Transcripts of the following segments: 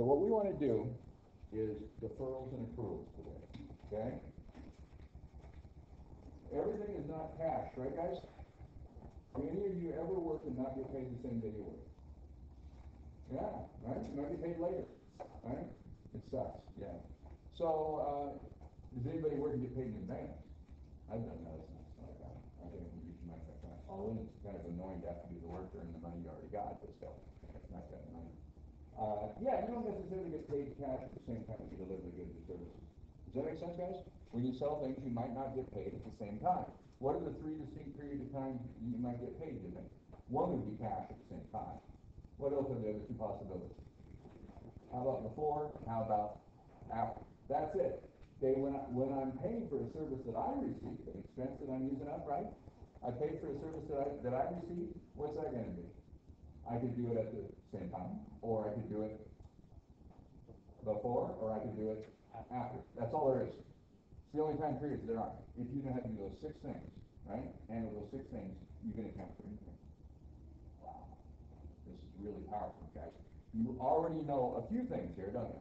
So what we wanna do is deferrals and accruals today, okay? Everything is not cash, right, guys? Do any of you ever work and not get paid the same day you work? Yeah, right, you might get paid later, right? It sucks, yeah. So, uh, does anybody work and get paid in advance? I've done that, it's not like that. I think you that it's kind of annoying to have to do the work during the money you already got, but still, it's not that money. Uh, yeah, you don't necessarily get paid cash at the same time as you deliver the goods or services. Does that make sense, guys? When you sell things, you might not get paid at the same time. What are the three distinct periods of time you might get paid, think? One would be cash at the same time. What else are the other two possibilities? How about before? How about after? That's it. Okay, when I, when I'm paying for a service that I receive, an expense that I'm using up, right? I pay for a service that I, that I receive, what's that gonna be? I could do it at the same time, or I could do it before, or I could do it after. That's all there is. It's the only time periods there are. If you know how to do those six things, right, and with those six things, you can account for anything. Wow. This is really powerful, guys. You already know a few things here, don't you?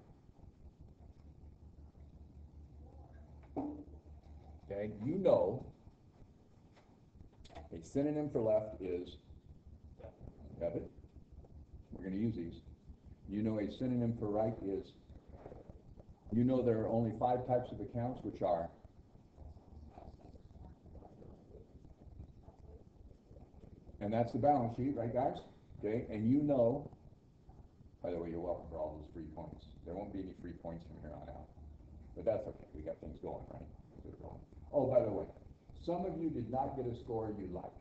Okay, you know a synonym for left is debit. We're gonna use these. You know a synonym for right is, you know there are only five types of accounts, which are And that's the balance sheet, right, guys? Okay, and you know, by the way, you're welcome for all those free points. There won't be any free points from here on out. But that's okay, we got things going, right? Going. Oh, by the way, some of you did not get a score you like.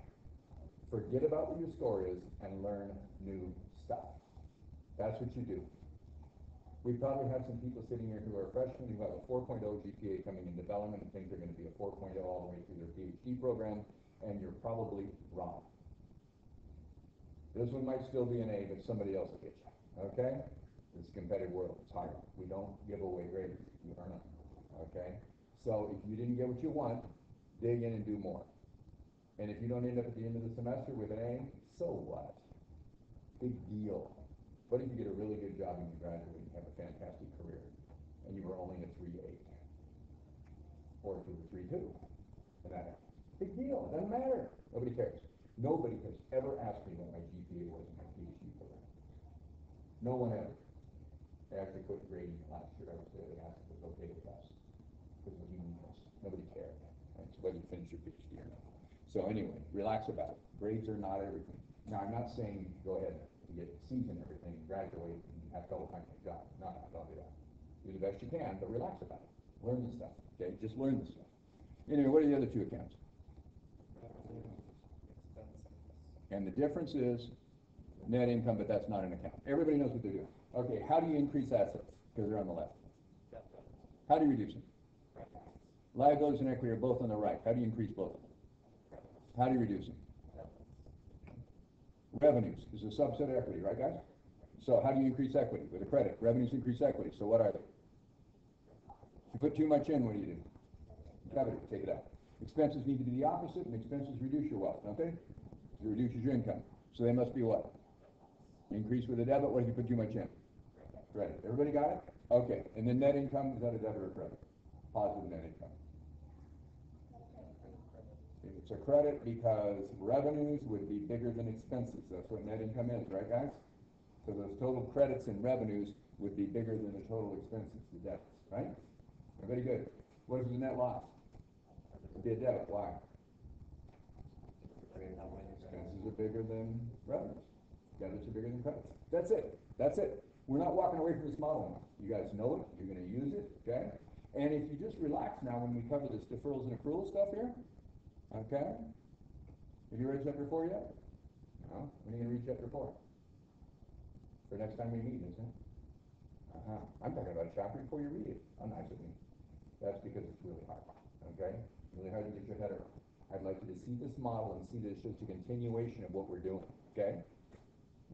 Forget about what your score is and learn new stuff. That's what you do. We probably have some people sitting here who are freshmen who have a 4.0 GPA coming in development and think they're gonna be a 4.0 all the way through their PhD program, and you're probably wrong. This one might still be an A, but somebody else will get you, okay? It's a competitive world, it's hard. We don't give away grades, you earn them, okay? So if you didn't get what you want, dig in and do more. And if you don't end up at the end of the semester with an A, so what? Big deal. What if you get a really good job and you graduate and you have a fantastic career, and you were only a three eight? Or if you were three two? And that, big deal, it doesn't matter, nobody cares. Nobody has ever asked me what my GPA was in my PhD program. No one ever. They actually quit grading last year, I was there, they asked if it was okay with us. Because of meaningless, nobody cared, right, so whether you finish your PhD or not. So anyway, relax about it, grades are not everything. Now, I'm not saying go ahead and get C's and everything, graduate, and have a trouble finding a job, no, no, don't do that. Do the best you can, but relax about it, learn the stuff, okay, just learn the stuff. Anyway, what are the other two accounts? And the difference is net income, but that's not an account. Everybody knows what they're doing. Okay, how do you increase assets? Because they're on the left. How do you reduce them? Liabilities and equity are both on the right. How do you increase both? How do you reduce them? Revenues is a subset of equity, right guys? So how do you increase equity? With a credit. Revenues increase equity. So what are they? If you put too much in, what do you do? It, take it out. Expenses need to be the opposite, and expenses reduce your wealth, don't they? It reduces your income. So they must be what? Increase with a debit, what if you put too much in? Credit. Everybody got it? Okay, and then net income, is that a debit or credit? Positive net income. A credit because revenues would be bigger than expenses. That's what net income is, right, guys? So those total credits and revenues would be bigger than the total expenses, the debits, right? Very good? What is the net loss? It'd be a debit. Why? Expenses are bigger than revenues. Debits are bigger than credits. That's it. That's it. We're not walking away from this model. You guys know it. You're gonna use it, okay? And if you just relax now when we cover this deferrals and accrual stuff here, okay? Have you read chapter four yet? No? When are you gonna read chapter four? For next time we meet, isn't it? Uh-huh. I'm talking about a chapter before you read it. I'm nice of me. That's because it's really hard, okay? Really hard to get your head around. I'd like you to see this model and see that it's just a continuation of what we're doing, okay?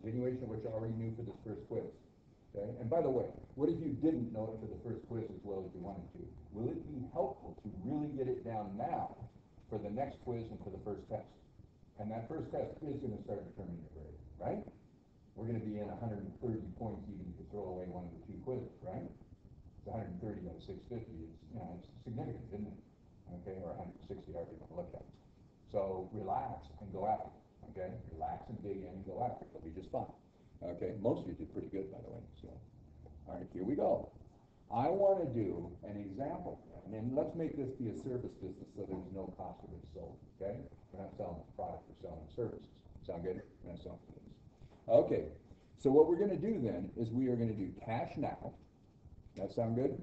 Continuation of what you already knew for this first quiz, okay? And by the way, what if you didn't know it for the first quiz as well as you wanted to? Will it be helpful to really get it down now for the next quiz and for the first test? And that first test is gonna start determining your grade, right? we're gonna be in hundred and thirty points even if you throw away one of the two quizzes, right? It's hundred and thirty out of six fifty, it's, you know, it's significant, isn't it? Okay, or hundred and sixty, however you wanna look at it. So relax and go after it, okay? Relax and dig in and go after it, it'll be just fine. Okay, most of you did pretty good, by the way, so. All right, here we go. I wanna do an example, and then let's make this be a service business so there's no cost of goods sold, okay? We're not selling a product, we're selling services. Sound good? We're not selling goods. Okay, so what we're gonna do then is we are gonna do cash now. That sound good?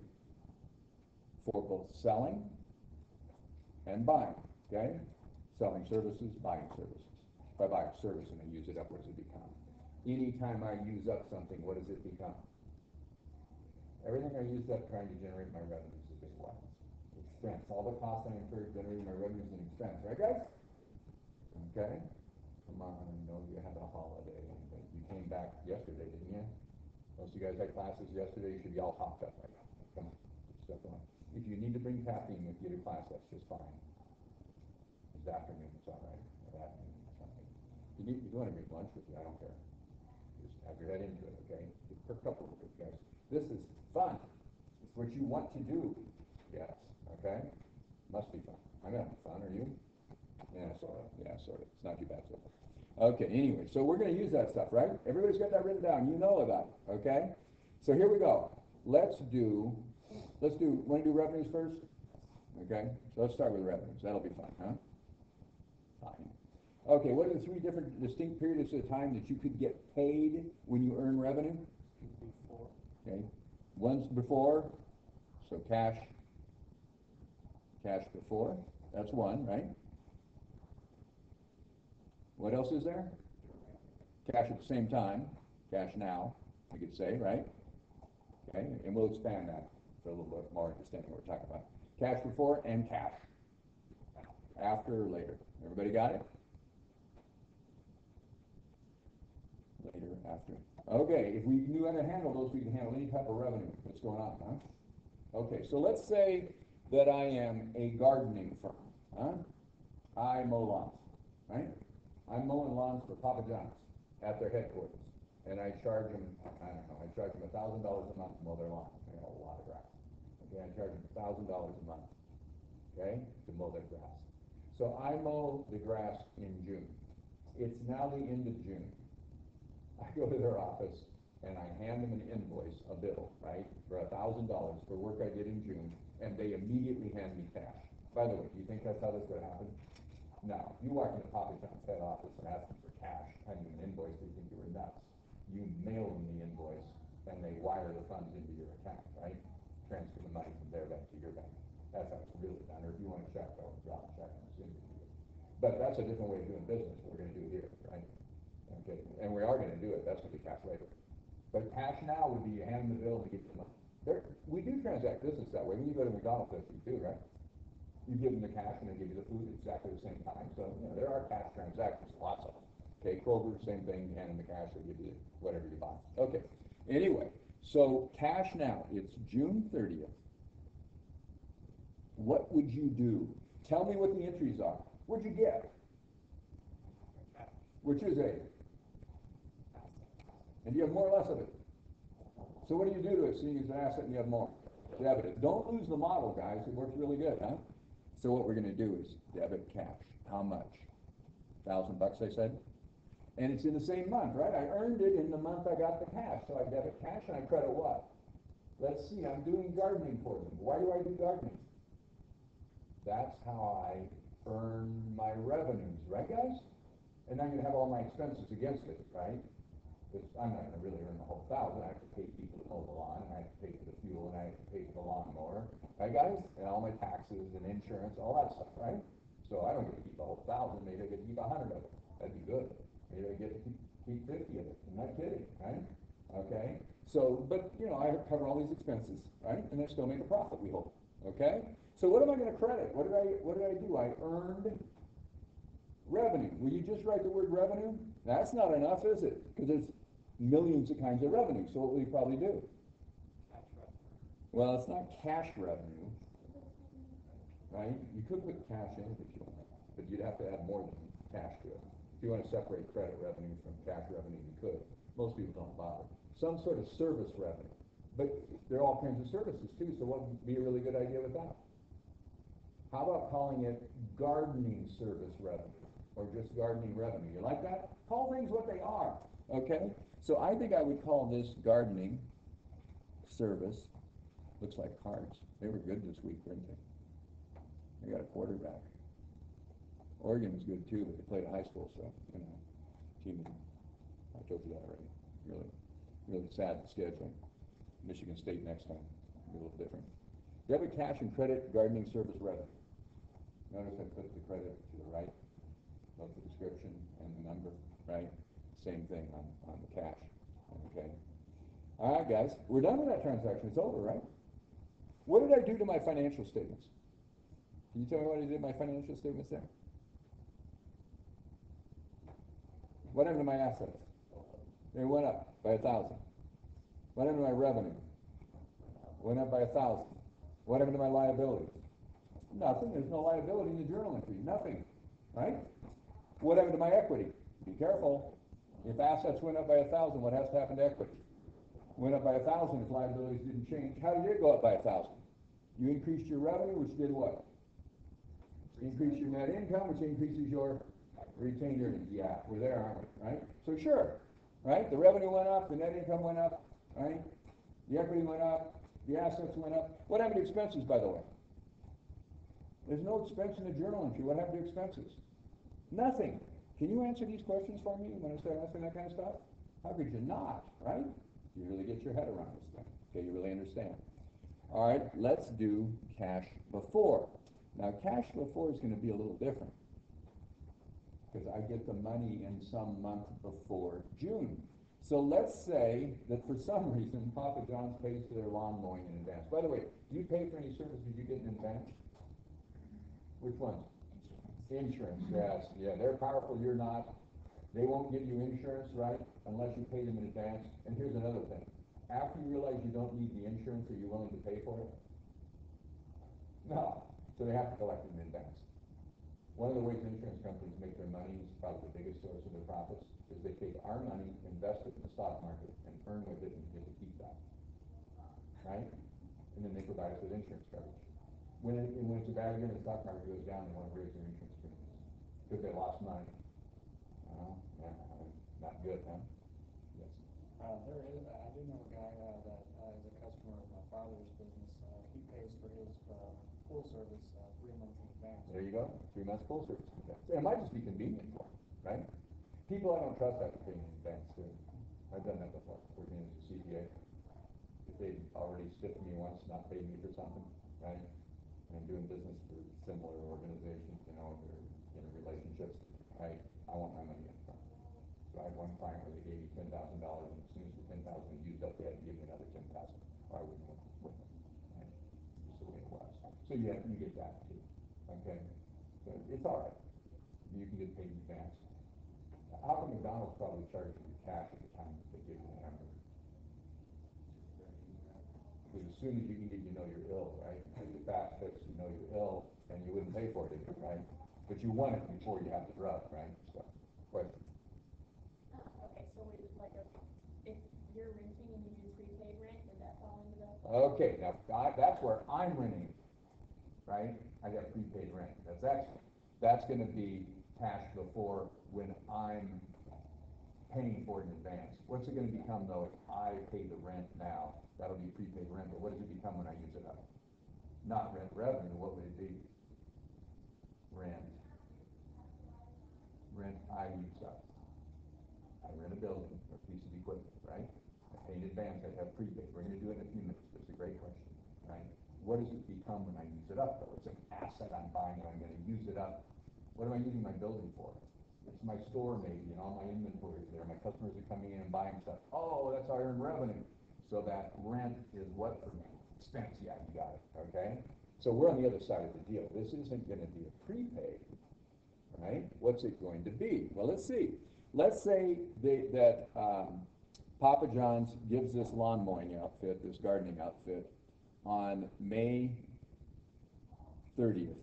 For both selling and buying, okay? Selling services, buying services. If I buy a service and I use it up, what does it become? Anytime I use up something, what does it become? Everything I use up trying to generate my revenues is big what? Expense, all the costs I incur generating my revenues and expense, right guys? Okay, come on, I know you had a holiday, you came back yesterday, didn't you? Most of you guys had classes yesterday, you should be all hopped up right now, come on, get on. If you need to bring caffeine with you to class, that's just fine. This afternoon, it's all right, or afternoon, it's all right. You need, you wanna bring lunch with you, I don't care. Just have your head into it, okay? Just perk up a little bit, guys. This is fun. It's what you want to do. Yes, okay? Must be fun. I'm having fun, are you? Yeah, sort of, yeah, sort of. It's not too bad so far. Okay, anyway, so we're gonna use that stuff, right? Everybody's got that written down. You know about it, okay? So here we go. Let's do, let's do, wanna do revenues first? Okay, so let's start with revenues. That'll be fun, huh? Fine. Okay, what are the three different distinct periods of time that you could get paid when you earn revenue? Okay, one's before, so cash, cash before, that's one, right? What else is there? Cash at the same time, cash now, we could say, right? Okay, and we'll expand that for a little bit more understanding what we're talking about. Cash before and cash. After or later. Everybody got it? Later, after. Okay, if we knew how to handle those, we can handle any type of revenue that's going on, huh? Okay, so let's say that I am a gardening firm, huh? I mow lawns, right? I'm mowing lawns for Papa John's at their headquarters. And I charge them, I don't know, I charge them a thousand dollars a month to mow their lawn. They got a lot of grass. Okay, I charge them a thousand dollars a month, okay, to mow their grass. So I mow the grass in June. It's now the end of June. I go to their office and I hand them an invoice, a bill, right, for a thousand dollars for work I did in June, and they immediately hand me cash. By the way, do you think that's how this would happen? No, you walk into Papa John's head office and ask them for cash, hand them an invoice, they think you were nuts. You mail them the invoice, and they wire the funds into your account, right? Transfer the money from their bank to your bank. That's how it's really done, or if you want a check, I'll drop a check and send it to you. But that's a different way of doing business, we're gonna do here, right? And we are gonna do it, that's gonna be cash later. But cash now would be you hand them the bill and they get the money. There, we do transact business that way, when you go to McDonald's, you do, right? You give them the cash and they give you the food at exactly the same time, so, you know, there are cash transactions, lots of them. Okay, Kroger, same thing, you hand them the cash, they give you whatever you buy. Okay, anyway, so cash now, it's June thirtieth. What would you do? Tell me what the entries are. What'd you get? Which is a, and you have more or less of it. So what do you do to it, seeing it's an asset and you have more? Debit it. Don't lose the model, guys, it works really good, huh? So what we're gonna do is debit cash. How much? Thousand bucks, they said? And it's in the same month, right? I earned it in the month I got the cash, so I debit cash and I credit what? Let's see, I'm doing gardening for them. Why do I do gardening? That's how I earn my revenues, right, guys? And I'm gonna have all my expenses against it, right? Because I'm not gonna really earn the whole thousand, I have to pay people to mow the lawn, and I have to pay for the fuel, and I have to pay for the lawnmower, right, guys? And all my taxes and insurance, all that stuff, right? So I don't get to keep the whole thousand, maybe I get to keep a hundred of it, that'd be good. Maybe I get to keep, fifty of it, I'm not kidding, right? Okay, so, but, you know, I cover all these expenses, right? And I still make a profit, we hope, okay? So what am I gonna credit? What did I, what did I do? I earned revenue. Will you just write the word revenue? That's not enough, is it? Because there's millions of kinds of revenue, so what will you probably do? Well, it's not cash revenue, right? You could put cash in if you want, but you'd have to add more than cash to it. If you wanna separate credit revenue from cash revenue, you could. most people don't bother. Some sort of service revenue, but there are all kinds of services too, so what would be a really good idea with that? How about calling it gardening service revenue, or just gardening revenue, you like that? Call things what they are, okay? So I think I would call this gardening service, looks like cards, they were good this week, weren't they? They got a quarterback. Oregon was good too, but they played high school, so, you know, team, I told you that already, really, really sad scheduling. Michigan State next time, be a little different. Debit, cash, and credit gardening service revenue. Notice I put the credit to the right, both the description and the number, right? Same thing on, on the cash, okay? All right, guys, we're done with that transaction, it's over, right? What did I do to my financial statements? Can you tell me what I did to my financial statements there? What happened to my assets? They went up by a thousand. What happened to my revenue? Went up by a thousand. What happened to my liabilities? Nothing, there's no liability in the journal entry, nothing, right? What happened to my equity? Be careful, if assets went up by a thousand, what has to happen to equity? Went up by a thousand if liabilities didn't change, how did it go up by a thousand? You increased your revenue, which did what? Increase your net income, which increases your retained earnings, yeah, we're there, aren't we, right? So sure, right, the revenue went up, the net income went up, right? The equity went up, the assets went up, what happened to expenses, by the way? There's no expense in the journal entry, what happened to expenses? Nothing. Can you answer these questions for me when I start asking that kind of stuff? How could you not, right? You really get your head around this thing, okay, you really understand. All right, let's do cash before. Now, cash before is gonna be a little different. Because I get the money in some month before June. So let's say that for some reason Papa John's pays for their lawn mowing in advance. By the way, do you pay for any services you get in advance? Which ones? Insurance, yes, yeah, they're powerful, you're not. They won't give you insurance, right, unless you pay them in advance. And here's another thing, after you realize you don't need the insurance, are you willing to pay for it? No, so they have to collect it in advance. One of the ways insurance companies make their money is probably the biggest source of their profits, is they take our money, invest it in the stock market, and earn with it and get to keep that. Right? And then they provide us with insurance coverage. When it, when it's a bad year and the stock market goes down, they wanna raise their insurance because they lost money. Oh, yeah, not good, huh? Yes. Uh, there is, I do know a guy, uh, that, uh, is a customer of my father's business, uh, he pays for his, uh, pool service, uh, three months in advance. There you go, three months full service. It might just be convenient for them, right? People I don't trust have to pay in advance too. I've done that before, working as a CPA. If they already stiffed me once, not paid me for something, right? And doing business for similar organizations, you know, or, you know, relationships, right? I want my money up. So I had one client where they gave me ten thousand dollars, and as soon as the ten thousand used up, they had to give me another ten thousand, or I wouldn't work with them, right? Just the way it was. So you have, you get that too, okay? So it's all right. You can get paid in advance. How come McDonald's probably charges you cash at the time that they give you the hamburger? Because as soon as you eat it, you know you're ill, right? If you're fat fix, you know you're ill, and you wouldn't pay for it, right? But you want it before you have the drug, right? So, question. Okay, so we just like, if you're renting and you do prepaid rent, would that fall into that? Okay, now, I, that's where I'm renting, right? I got prepaid rent, that's excellent. That's gonna be cash before when I'm paying for it in advance. What's it gonna become though if I pay the rent now? That'll be prepaid rent, but what does it become when I use it up? Not rent revenue, what would it be? Rent. Rent I use up. I rent a building or a piece of equipment, right? I pay in advance, I have prepaid, we're gonna do it in a few minutes, it's a great question, right? What does it become when I use it up, though? It's an asset I'm buying, and I'm gonna use it up. What am I using my building for? It's my store maybe, and all my inventory is there, my customers are coming in and buying stuff. Oh, that's how I earn revenue. So that rent is what for me? Expense, yeah, you got it, okay? So we're on the other side of the deal. This isn't gonna be a prepaid, right? What's it going to be? Well, let's see. Let's say they, that, um, Papa John's gives this lawn mowing outfit, this gardening outfit, on May thirtieth.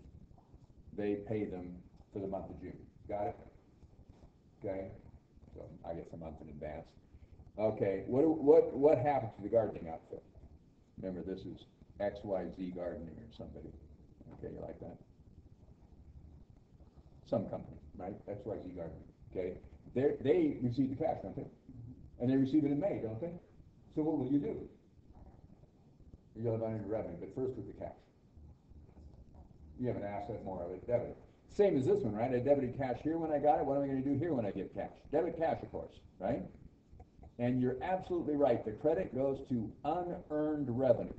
They pay them for the month of June. Got it? Okay, so I guess a month in advance. Okay, what, what, what happened to the gardening outfit? Remember, this is XYZ Gardening or somebody. Okay, you like that? Some company, right? XYZ Gardening, okay? They, they receive the cash, don't they? And they receive it in May, don't they? So what will you do? You'll have unearned revenue, but first with the cash. You have an asset, more of it, debit. Same as this one, right? I debited cash here when I got it, what am I gonna do here when I get cash? Debit cash, of course, right? And you're absolutely right, the credit goes to unearned revenue.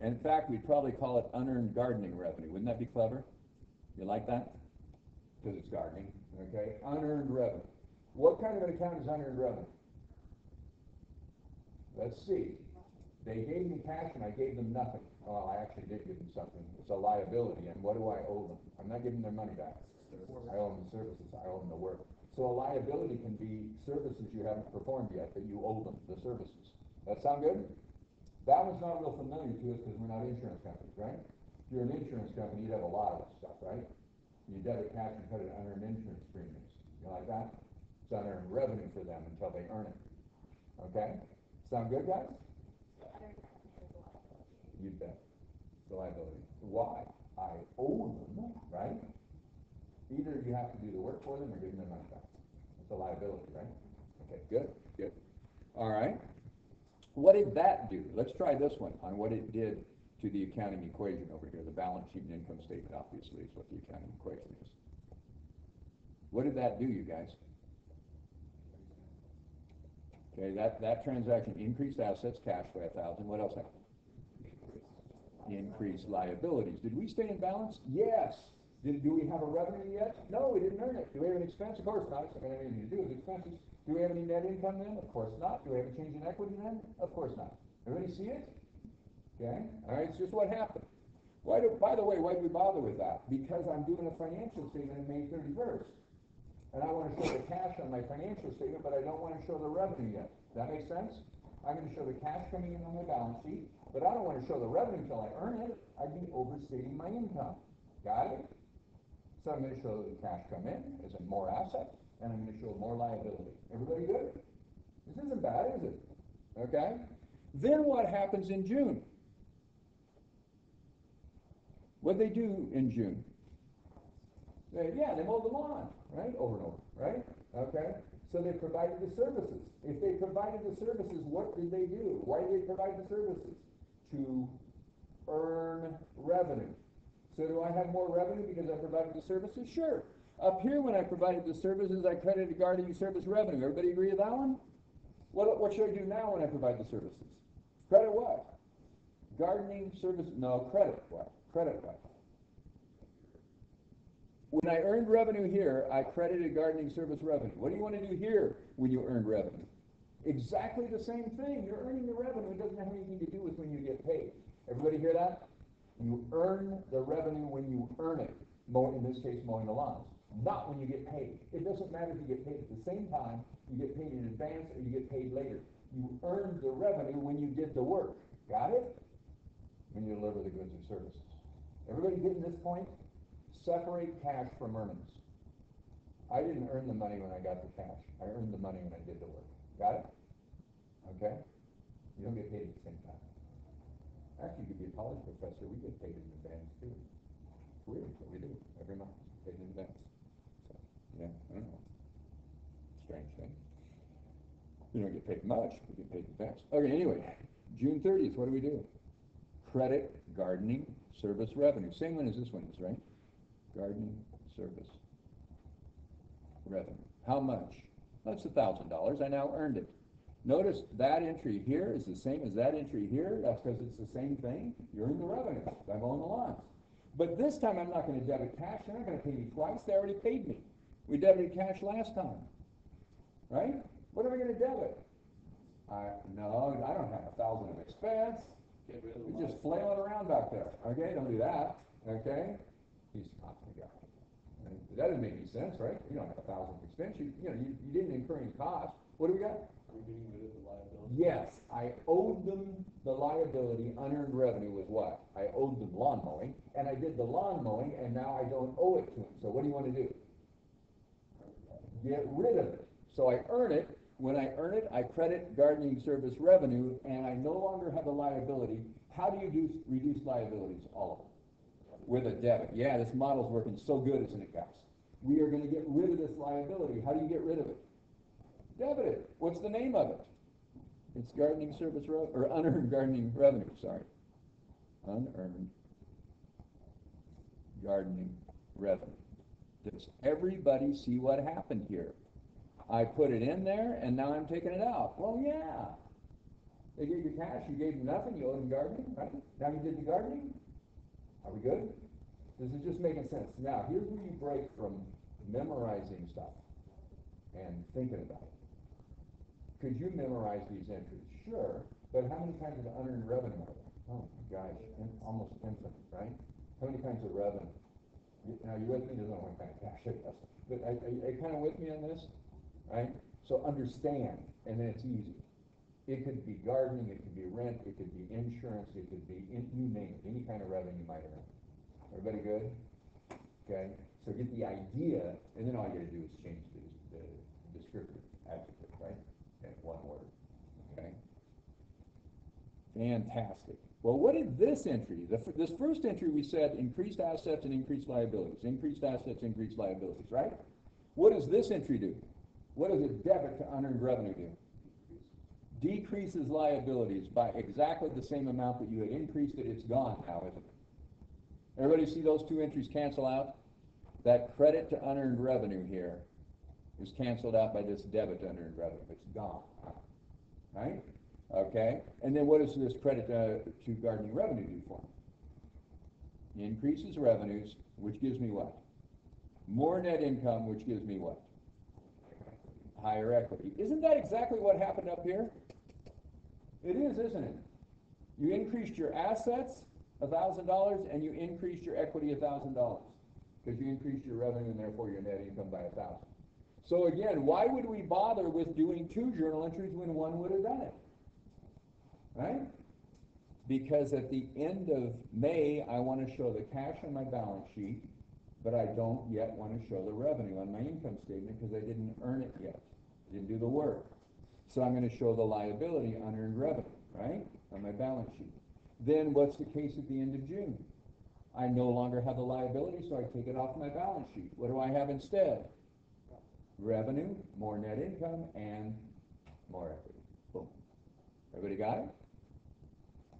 In fact, we'd probably call it unearned gardening revenue, wouldn't that be clever? You like that? Because it's gardening, okay? Unearned revenue. What kind of an account is unearned revenue? Let's see. They gave me cash and I gave them nothing. Oh, I actually did give them something. It's a liability, and what do I owe them? I'm not giving their money back. I owe them the services, I owe them the work. So a liability can be services you haven't performed yet, that you owe them, the services. That sound good? That one's not real familiar to us because we're not insurance companies, right? If you're an insurance company, you'd have a lot of stuff, right? You debit cash and put it under an insurance premiums. You like that? It's unearned revenue for them until they earn it. Okay? Sound good, guys? You bet. The liability. Why? I owe them, right? Either you have to do the work for them or give them money back. It's a liability, right? Okay, good, good. All right. What did that do? Let's try this one on what it did to the accounting equation over here. The balance sheet and income statement obviously is what the accounting equation is. What did that do, you guys? Okay, that, that transaction increased assets, cash by a thousand. What else happened? Increased liabilities. Did we stay in balance? Yes. Did, do we have a revenue yet? No, we didn't earn it. Do we have an expense? Of course not. It's not gonna have anything to do with expenses. Do we have any net income then? Of course not. Do we have a change in equity then? Of course not. Everybody see it? Okay, all right, it's just what happened. Why do, by the way, why do we bother with that? Because I'm doing a financial statement on May thirty-first. And I wanna show the cash on my financial statement, but I don't wanna show the revenue yet. That make sense? I'm gonna show the cash coming in on my balance sheet, but I don't wanna show the revenue until I earn it. I'd be overstating my income. Got it? So I'm gonna show the cash come in as a more asset, and I'm gonna show more liability. Everybody good? This isn't bad, is it? Okay? Then what happens in June? What'd they do in June? They- yeah, they mowed the lawn, right? Over and over, right? Okay? So they provided the services. If they provided the services, what did they do? Why did they provide the services? To earn revenue. So do I have more revenue because I provided the services? Sure. Up here, when I provided the services, I credited gardening service revenue. Everybody agree with that one? What, what should I do now when I provide the services? Credit what? Gardening service, no, credit what? Credit what? When I earned revenue here, I credited gardening service revenue. What do you want to do here when you earn revenue? Exactly the same thing. You're earning the revenue. It doesn't have anything to do with when you get paid. Everybody hear that? You earn the revenue when you earn it. In this case, mowing the lawns. Not when you get paid. It doesn't matter if you get paid at the same time, you get paid in advance, or you get paid later. You earned the revenue when you did the work. Got it? When you deliver the goods or services. Everybody getting this point? Separate cash from earnings. I didn't earn the money when I got the cash. I earned the money when I did the work. Got it? Okay? You don't get paid at the same time. Actually, you could be a college professor, we get paid in advance too. It's weird, but we do, every month, paid in advance. So, yeah, I don't know. Strange thing. You don't get paid much, but you get paid in advance. Okay, anyway, June thirtieth, what do we do? Credit gardening service revenue, same one as this one is, right? Garden service revenue. How much? That's a thousand dollars, I now earned it. Notice that entry here is the same as that entry here, that's because it's the same thing, you earn the revenue, by mowing the lawns. But this time, I'm not gonna debit cash, they're not gonna pay me twice, they already paid me. We debited cash last time, right? What are we gonna debit? I, no, I don't have a thousand of expense, you're just flailing around back there, okay, don't do that, okay? He's not the guy. And That doesn't make any sense, right? You don't have a thousand expense, you, you know, you, you didn't incur any cost, what do we got? Are getting rid of the liability? Yes, I owed them the liability, unearned revenue was what? I owed them lawn mowing, and I did the lawn mowing, and now I don't owe it to them, so what do you wanna do? Get rid of it, so I earn it, When I earn it, I credit gardening service revenue, and I no longer have a liability. How do you do, reduce liabilities? All of them. With a debit. Yeah, this model's working so good, isn't it, guys? We are gonna get rid of this liability. How do you get rid of it? Debit it. What's the name of it? It's gardening service rev, or unearned gardening revenue, sorry. Unearned gardening revenue. Does everybody see what happened here? I put it in there and now I'm taking it out. Well, yeah. They gave you cash, you gave them nothing, you owed them gardening, right? Now you did the gardening? Are we good? This is just making sense. Now, here's where you break from memorizing stuff and thinking about it. Could you memorize these entries? Sure, but how many kinds of unearned revenue are there? Oh my gosh, in- almost infinite, right? How many kinds of revenue? You- Now, you with me? There's only one kind of cash, I guess. But are, are are you kind of with me on this? Right? So understand, and then it's easy. It could be gardening, it could be rent, it could be insurance, it could be, in- you name it, any kind of revenue you might earn. Everybody good? Okay, so get the idea, and then all you gotta do is change the, the descriptive adjective, right? In one word, okay? Fantastic. Well, what did this entry, the, this first entry, we said increased assets and increased liabilities, increased assets, increased liabilities, right? What does this entry do? What does a debit to unearned revenue do? Decreases liabilities by exactly the same amount that you had increased it, it's gone now, isn't it? Everybody see those two entries cancel out? That credit to unearned revenue here is canceled out by this debit to unearned revenue, it's gone. Right? Okay, and then what does this credit uh, to gardening revenue do for me? Increases revenues, which gives me what? More net income, which gives me what? Higher equity. Isn't that exactly what happened up here? It is, isn't it? You increased your assets a thousand dollars and you increased your equity a thousand dollars. Because you increased your revenue and therefore your net income by a thousand. So again, why would we bother with doing two journal entries when one would have done it? Right? Because at the end of May, I want to show the cash on my balance sheet, but I don't yet want to show the revenue on my income statement because I didn't earn it yet. I didn't do the work. So I'm going to show the liability unearned revenue, right, on my balance sheet. Then what's the case at the end of June? I no longer have the liability, so I take it off my balance sheet. What do I have instead? Revenue, more net income, and more equity. Boom. Everybody got it?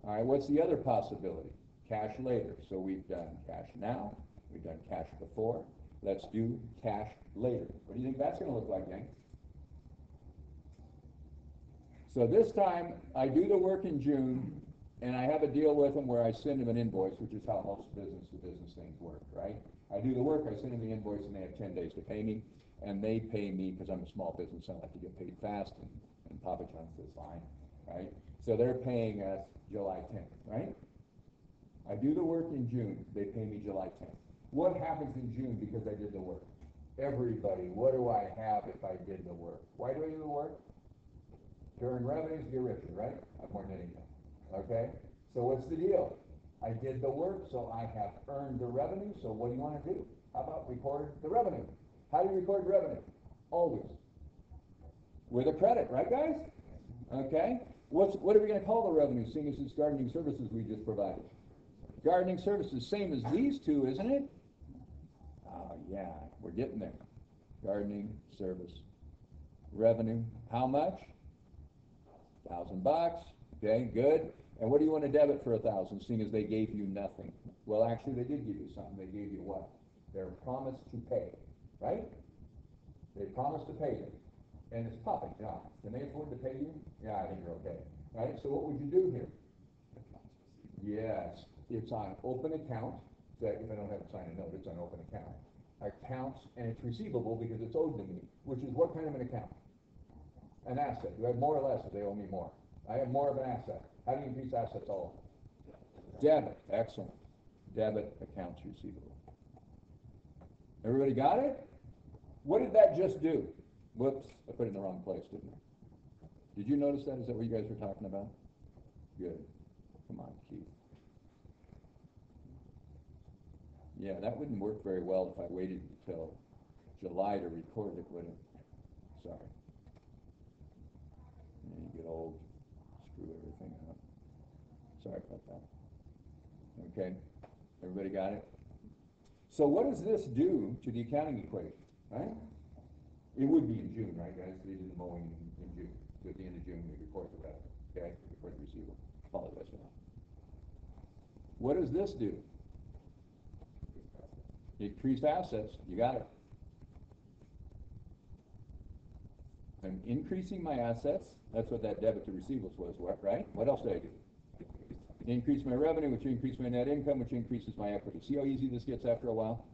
All right, what's the other possibility? Cash later. So we've done cash now, we've done cash before. Let's do cash later. What do you think that's gonna look like, gang? So this time, I do the work in June, and I have a deal with them where I send them an invoice, which is how most business-to-business things work, right? I do the work, I send them the invoice, and they have ten days to pay me, and they pay me, because I'm a small business, I like to get paid fast, and, and Papa John says, fine, right? So they're paying us July tenth, right? I do the work in June, they pay me July tenth. What happens in June because I did the work? Everybody, what do I have if I did the work? Why do I do the work? To earn revenues, get richer, right? More net income, okay? So what's the deal? I did the work, so I have earned the revenue, so what do you wanna do? How about record the revenue? How do you record revenue? Always. With a credit, right guys? Okay? What's, what are we gonna call the revenue, seeing as it's gardening services we just provided? Gardening services, same as these two, isn't it? Yeah, we're getting there. Gardening service revenue, how much? Thousand bucks, okay, good. And what do you want to debit for a thousand, seeing as they gave you nothing? Well, actually, they did give you something. They gave you what? Their promise to pay, right? They promised to pay you. And it's popping, yeah. Can they afford to pay you? Yeah, I think you're okay. Right, so what would you do here? Yes, it's on open account, that if I don't have to sign a note, it's on open account. Accounts, and it's receivable because it's owed to me, which is what kind of an account? An asset. You have more or less if they owe me more? I have more of an asset. How do you increase assets all? Debit, excellent. Debit accounts receivable. Everybody got it? What did that just do? Whoops, I put it in the wrong place, didn't I? Did you notice that? Is that what you guys were talking about? Good. Come on, Keith. Yeah, that wouldn't work very well if I waited until July to record it, would it? Sorry. you get old, screw everything up. Sorry about that. Okay, everybody got it? So what does this do to the accounting equation, right? It would be in June, right, guys? They did the mowing in, in June. So at the end of June, we report the revenue, okay? Report the receivable. Apologize for that. What does this do? Increased assets, you got it. I'm increasing my assets, that's what that debit to receivables was, right? What else did I do? Increase my revenue, which increased my net income, which increases my equity. See how easy this gets after a while?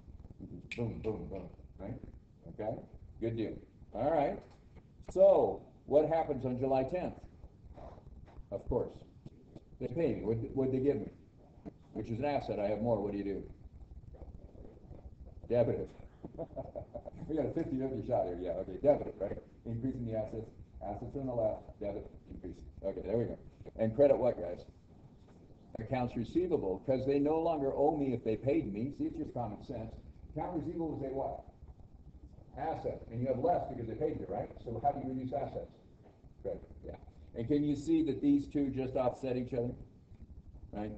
Boom, boom, boom, right? Okay, good deal. All right, so what happens on July tenth? Of course, they pay me, what, what'd they give me? Which is an asset, I have more, what do you do? Debit it. We got a fifty-fifty shot here, yeah, okay, debit it, right? Increasing the assets, assets on the left, debit, increase, okay, there we go. And credit what, guys? Accounts receivable, because they no longer owe me if they paid me, see, it's just common sense. Account receivable is a what? Asset, and you have less because they paid you, right? So how do you reduce assets? Credit, yeah. And can you see that these two just offset each other? Right?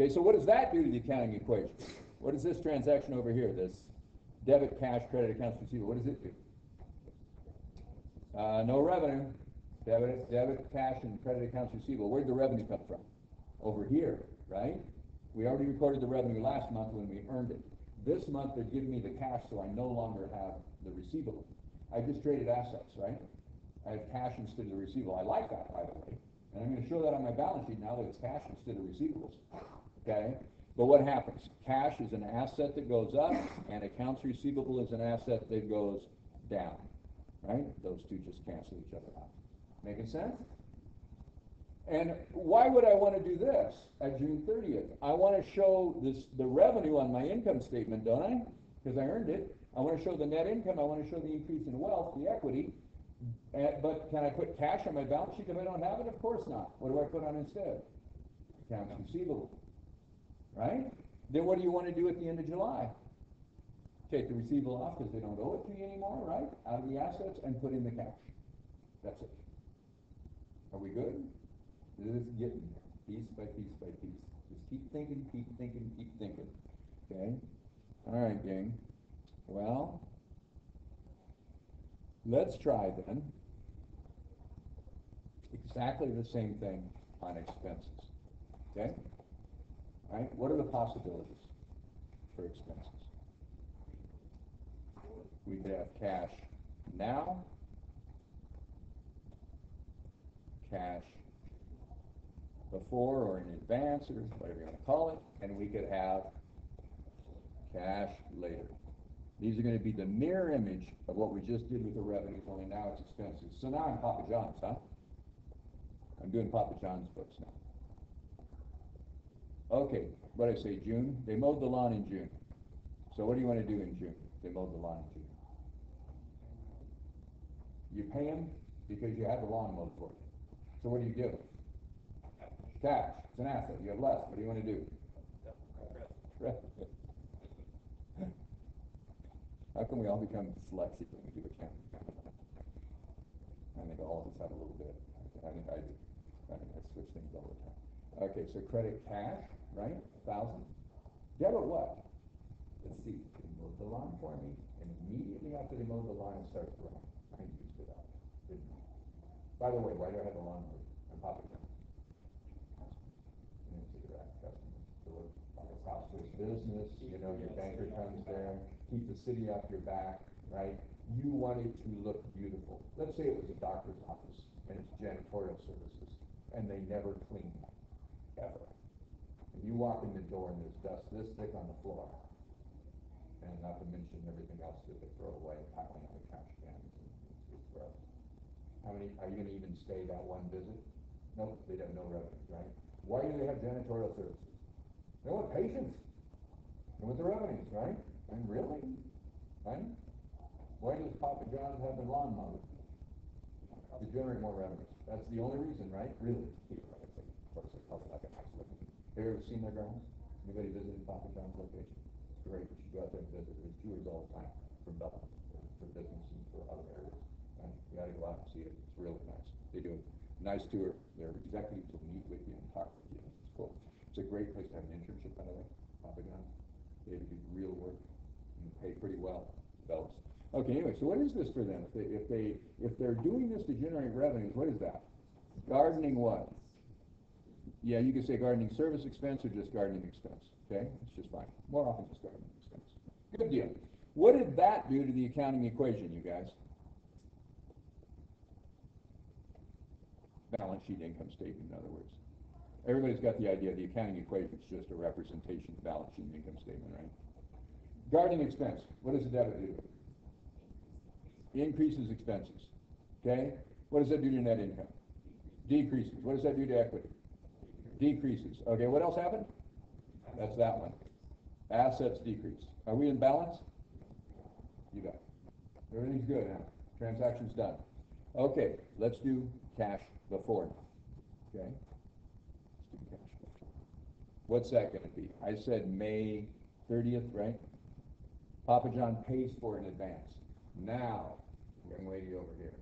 Okay, so what does that do to the accounting equation? What is this transaction over here, this debit, cash, credit, accounts receivable, what does it do? Uh, no revenue, debit, debit, cash, and credit accounts receivable, where'd the revenue come from? Over here, right? We already recorded the revenue last month when we earned it. This month, they're giving me the cash, so I no longer have the receivable. I just traded assets, right? I have cash instead of the receivable, I like that, by the way. And I'm gonna show that on my balance sheet now that it's cash instead of receivables, okay? But what happens? Cash is an asset that goes up, and accounts receivable is an asset that goes down, right? Those two just cancel each other out. Making sense? And why would I wanna do this at June thirtieth? I wanna show this, the revenue on my income statement, don't I? Cause I earned it. I wanna show the net income, I wanna show the increase in wealth, the equity. Uh, but can I put cash on my balance sheet if I don't have it? Of course not. What do I put on instead? Accounts receivable. Right? Then what do you wanna do at the end of July? Take the receivable off because they don't owe it to you anymore, right? Out of the assets and put in the cash. That's it. Are we good? This is getting piece by piece by piece. Just keep thinking, keep thinking, keep thinking. Okay? All right, gang. Well, let's try then exactly the same thing on expenses. Okay? Right, what are the possibilities for expenses? We could have cash now, cash before or in advance, or whatever you wanna call it, and we could have cash later. These are gonna be the mirror image of what we just did with the revenues, only now it's expenses. So now I'm Papa John's, huh? I'm doing Papa John's books now. Okay, what I say, June? They mowed the lawn in June. So what do you wanna do in June? They mowed the lawn in June. You pay them because you had the lawn mowed for you. So what do you do? Cash, it's an asset, you have less, what do you wanna do? How can we all become dyslexic when we do accounting? I think all of us have a little bit, I think I do, I think I switch things all the time. Okay, so credit cash, right, a thousand, debit what? Let's see, they mowed the lawn for me, and immediately after they mowed the lawn, it started growing, I used it up, didn't I? By the way, why do I have the lawn mowed? I'm Papa John. You didn't see that, customer, so it's prosperous business, you know, your banker comes there, keep the city off your back, right? You want it to look beautiful. Let's say it was a doctor's office, and it's janitorial services, and they never clean, ever. And you walk in the door and there's dust this thick on the floor, and not to mention everything else that they throw away, piling up the trash cans, and it's gross. How many, are you gonna even stay that one visit? Nope, they'd have no revenue, right? Why do they have janitorial services? They want patience. And with the revenues, right? And really, right? Why does Papa John's have their lawn mowed? To generate more revenues. That's the only reason, right? Really? Like a nice looking. Have you ever seen their grounds? Anybody visited Papa John's location? It's great, you should go out there and visit. There's tours all the time for Bella, for business and for other areas. And you gotta go out and see it. It's really nice. They do, a Nice tour. Their executives will meet with you and talk with you. It's cool. It's a great place to have an internship, by the way. Papa John's. They do real work and pay pretty well. Belts. Okay, anyway, so what is this for them? If they, if they, if they're doing this to generate revenues, what is that? Gardening what? Yeah, you could say gardening service expense or just gardening expense, okay? It's just fine. More often just gardening expense. Good deal. What did that do to the accounting equation, you guys? Balance sheet income statement, in other words. Everybody's got the idea the accounting equation is just a representation of balance sheet income statement, right? Gardening expense, what does the debit do? Increases expenses, okay? What does that do to net income? Decreases. What does that do to equity? Decreases. Okay, what else happened? That's that one. Assets decrease. Are we in balance? You bet. Everything's good, huh? Transaction's done. Okay, let's do cash before. Okay? Let's do cash before. What's that gonna be? I said May thirtieth, right? Papa John pays for it in advance. Now, young lady over here,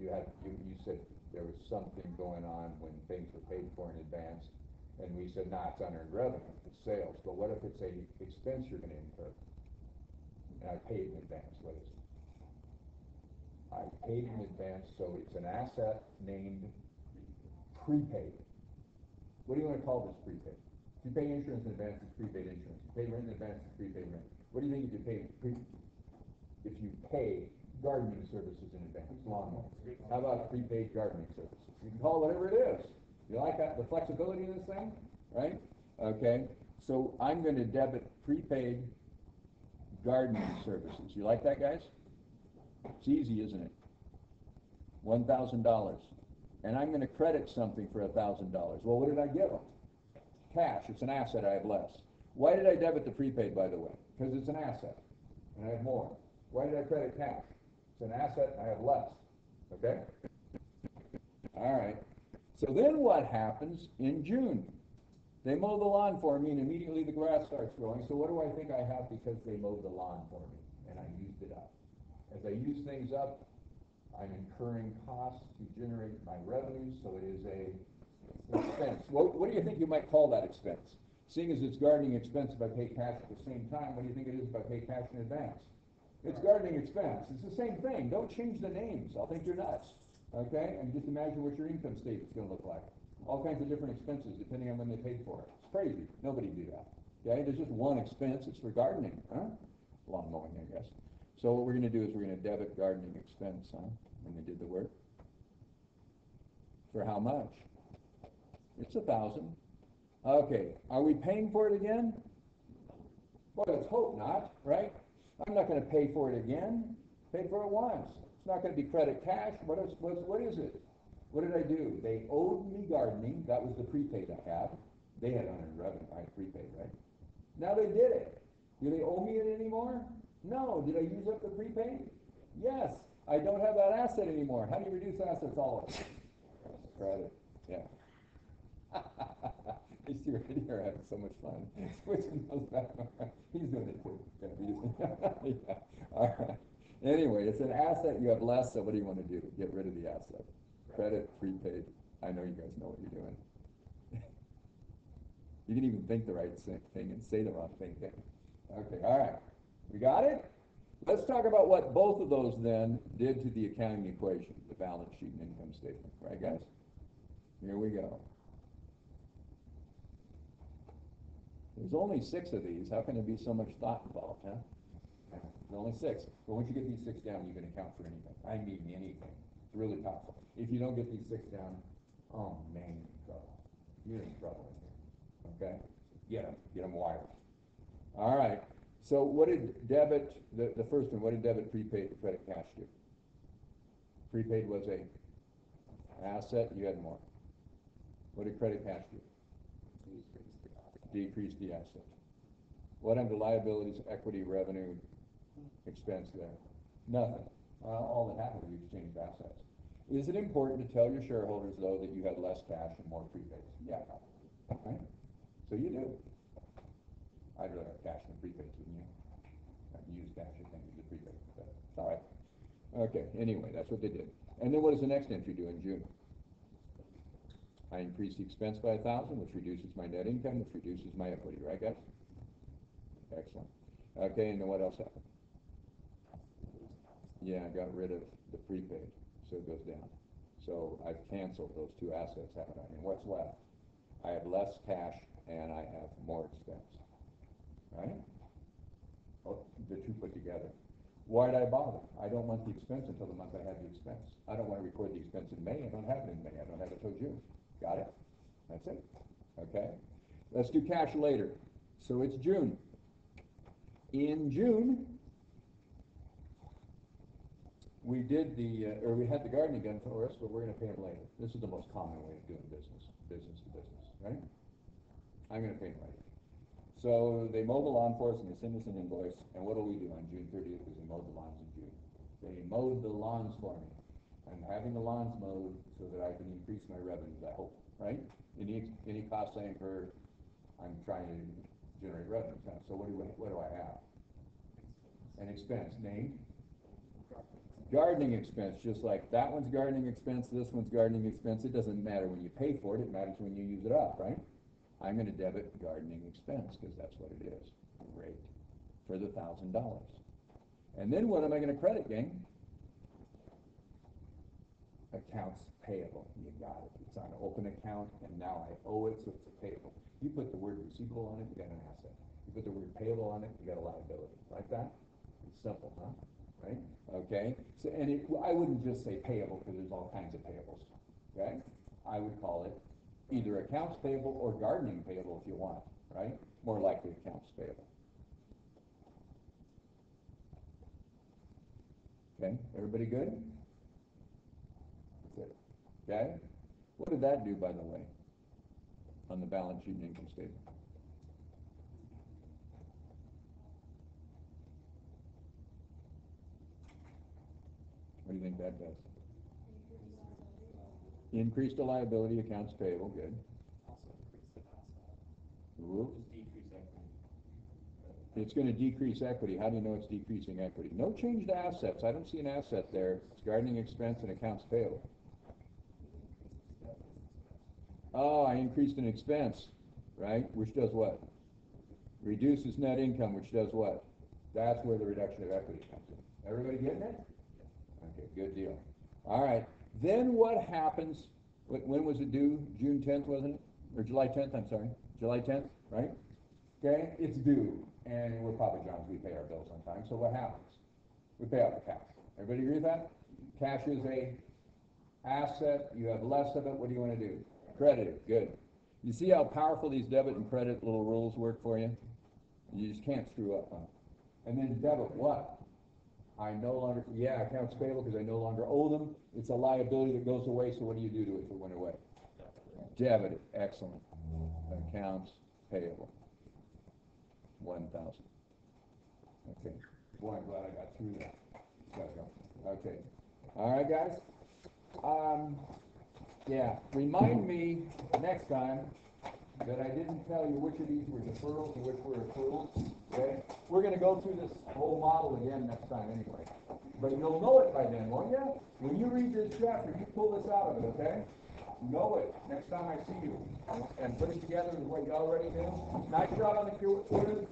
you had, you, you said there was something going on when things were paid for in advance, and we said, nah, it's unearned revenue, it's sales, but what if it's a expense you're gonna incur? And I paid in advance, what is it? I paid in advance, so it's an asset named prepaid. What do you wanna call this prepaid? If you pay insurance in advance, it's prepaid insurance, if you pay rent in advance, it's prepaid rent. What do you think if you pay, pre, if you pay gardening services in advance, lawnmower? How about prepaid gardening services? You can call it whatever it is. You like that, the flexibility of this thing, right? Okay, so I'm gonna debit prepaid gardening services. You like that, guys? It's easy, isn't it? One thousand dollars. And I'm gonna credit something for a thousand dollars. Well, what did I give them? Cash, it's an asset, I have less. Why did I debit the prepaid, by the way? Because it's an asset, and I have more. Why did I credit cash? An asset, I have less, okay? All right, so then what happens in June? They mow the lawn for me and immediately the grass starts growing, so what do I think I have because they mowed the lawn for me and I used it up? As I use things up, I'm incurring costs to generate my revenues, so it is a expense. What, what do you think you might call that expense? Seeing as it's gardening expense if I pay cash at the same time, what do you think it is if I pay cash in advance? It's gardening expense, it's the same thing, don't change the names, I'll think you're nuts, okay? And just imagine what your income statement's gonna look like. All kinds of different expenses depending on when they paid for it. It's crazy, nobody do that, okay? There's just one expense, it's for gardening, huh? Lawn mowing, I guess. So what we're gonna do is we're gonna debit gardening expense, huh, when they did the work. For how much? It's a thousand. Okay, are we paying for it again? Well, let's hope not, right? I'm not gonna pay for it again, pay for it once. It's not gonna be credit cash, what is, what, what is it? What did I do? They owed me gardening, that was the prepaid I had. They had unearned revenue, I had prepaid, right? Now they did it. Do they owe me it anymore? No. Did I use up the prepaid? Yes. I don't have that asset anymore. How do you reduce assets all of it? Credit, yeah. These two right here having so much fun. Switching those back. He's doing it too. Yeah. All right. Anyway, it's an asset you have less, so what do you want to do? Get rid of the asset. Credit, prepaid. I know you guys know what you're doing. You can even think the right thing and say the wrong thing. can't? Okay, all right. We got it? Let's talk about what both of those then did to the accounting equation, the balance sheet and income statement, right guys? Here we go. There's only six of these, how can there be so much thought involved, huh? There's only six, but once you get these six down, you can account for anything, I mean anything, it's really powerful. If you don't get these six down, oh man, you're in trouble, you're in trouble okay? Get them, get them wired. All right, so what did debit, the, the first one, what did debit, prepaid, credit, cash do? Prepaid was a asset, you had more. What did credit cash do? Decrease the asset. What under liabilities, equity, revenue, expense there? Nothing. Uh, all that happened was you exchanged assets. Is it important to tell your shareholders, though, that you had less cash and more prepaids? Yeah. Right? So you do. I'd rather have cash than prepaids, wouldn't you? I'd use cash, I think, use the prepaid, but all right. Okay, anyway, that's what they did. And then what does the next entry do in June? I increase the expense by a thousand, which reduces my net income, which reduces my equity, right guys? Excellent. Okay, and then what else happened? Yeah, I got rid of the prepaid, so it goes down. So I've canceled those two assets, haven't I? And what's left? I have less cash and I have more expense, right? Oh, the two put together. Why did I bother? I don't want the expense until the month I have the expense. I don't want to record the expense in May, I don't have it in May, I don't have it till June. Got it? That's it, okay? Let's do cash later. So it's June. In June, we did the, uh, or we had the gardening done for us, but we're gonna pay them later. This is the most common way of doing business, business to business, right? I'm gonna pay them later. So they mow the lawn for us and they send us an invoice, and what do we do on June thirtieth, because they mowed the lawns in June? They mowed the lawns for me. Having the lawns mowed so that I can increase my revenues, I hope, right? Any, any costs I incur, I'm trying to generate revenue, so what do I, what do I have? An expense, name? Gardening expense, just like that one's gardening expense, this one's gardening expense, it doesn't matter when you pay for it, it matters when you use it up, right? I'm gonna debit gardening expense, cause that's what it is, great, for the thousand dollars. And then what am I gonna credit, gang? Accounts payable, you got it, it's on an open account, and now I owe it, so it's a payable. You put the word receivable on it, you got an asset, you put the word payable on it, you got a liability, like that? It's simple, huh? Right, okay, so, and it, I wouldn't just say payable, because there's all kinds of payables, okay? I would call it either accounts payable or gardening payable if you want, right? More likely accounts payable. Okay, everybody good? Good. Okay, what did that do, by the way, on the balance sheet and income statement? What do you think that does? Increased the liability, accounts payable, good. Also increase the asset. Whoop. Just decrease equity. It's gonna decrease equity, how do you know it's decreasing equity? No change to assets, I don't see an asset there, it's gardening expense and accounts payable. Oh, I increased an expense, right, which does what? Reduces net income, which does what? That's where the reduction of equity comes in. Everybody getting it? Okay, good deal. All right, then what happens, when was it due? June tenth, wasn't it? Or July tenth, I'm sorry, July tenth, right? Okay, it's due, and we're Papa John's, we pay our bills on time, so what happens? We pay off the cash. Everybody agree with that? Cash is a asset, you have less of it, what do you wanna do? Credit good. You see how powerful these debit and credit little rules work for you? You just can't screw up it. And then debit what? I no longer, yeah, accounts payable, because I no longer owe them, it's a liability that goes away, so what do you do to it if it went away? Debit it, excellent. Accounts payable. One thousand. Okay, boy, I'm glad I got through that. Okay, all right, guys? Um, yeah, remind me next time that I didn't tell you which of these were deferrals and which were accruals, okay? We're gonna go through this whole model again next time anyway. But you'll know it by then, won't you? When you read this chapter, you pull this out of it, okay? Know it next time I see you. And put it together with what you already knew. Nice job on the Q,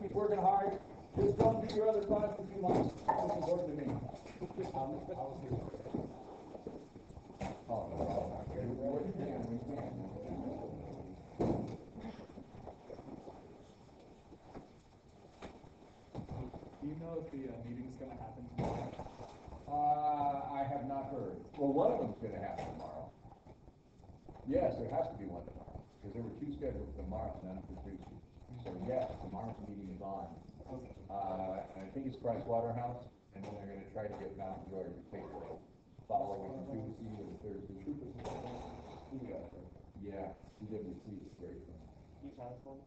keep working hard. Just don't do your other classes too much. That's important to me. Um, I'll see you. Oh, no problem. Okay, we we can, we can. Do you know if the, uh, meeting's gonna happen tomorrow? Uh, I have not heard. Well, one of them's gonna happen tomorrow. Yes, there has to be one tomorrow, because there were two scheduled for tomorrow, none for Tuesday. So yes, tomorrow's meeting is on. Uh, and I think it's Price Waterhouse, and then they're gonna try to get Mount Georgia to take the following Tuesday and Thursday. Yeah, PwC is great. You tell us one?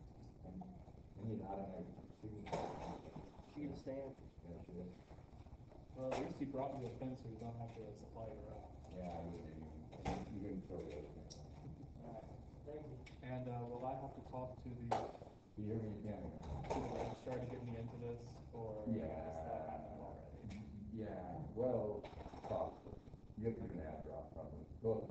I need automatic signature. She can stand. Yeah, she is. Well, at least he brought me a pen so you don't have to supply your own. Yeah, I would, you can throw it over there. Thank you. And, uh, will I have to talk to the, You hear me, yeah. to the registrar to get me into this, or yeah. is that? Yeah, well, probably. You're going to have drop probably. Well,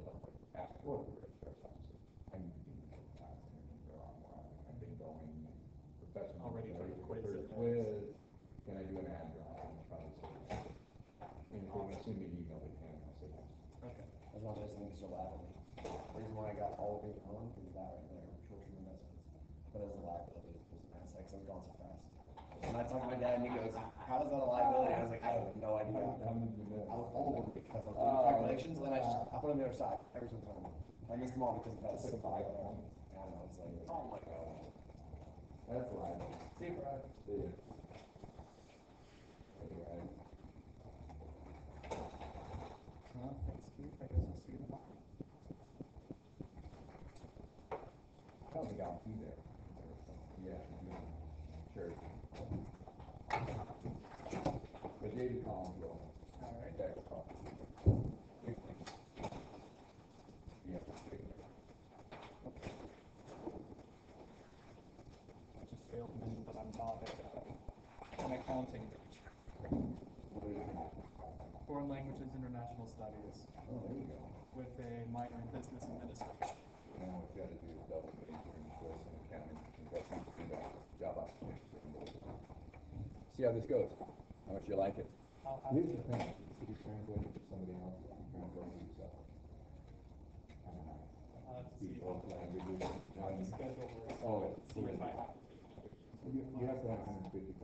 I talked my dad and he goes, how is that a liability? I was like, I have no idea. You? I was old because was doing Oh. calculations and then I just, I put them on the other side every single time. I missed them all because of that. A. I don't know, it's like, oh my god. That's liable. See you, Brad. See. Anyway, Well, thanks, Keith. I guess I'll see you tomorrow. how's the guy be there? Yeah, yeah, sure. But David Collins will. All right. Back to call. Yeah. I just failed to mention that I'm not a, an accounting major. What is it? Foreign languages, international studies, Oh, there you go. with a minor in business administration. Now what you gotta do is double major in and accounting, investment, you know, job opportunities. See how this goes, how much you like it. I'll have Here's the to- thing, you translate it to somebody else, you translate it yourself. I don't know. I'll have to see Speak how both languages. how the schedule. Oh, See if I have to. You, you have to have hundred and fifty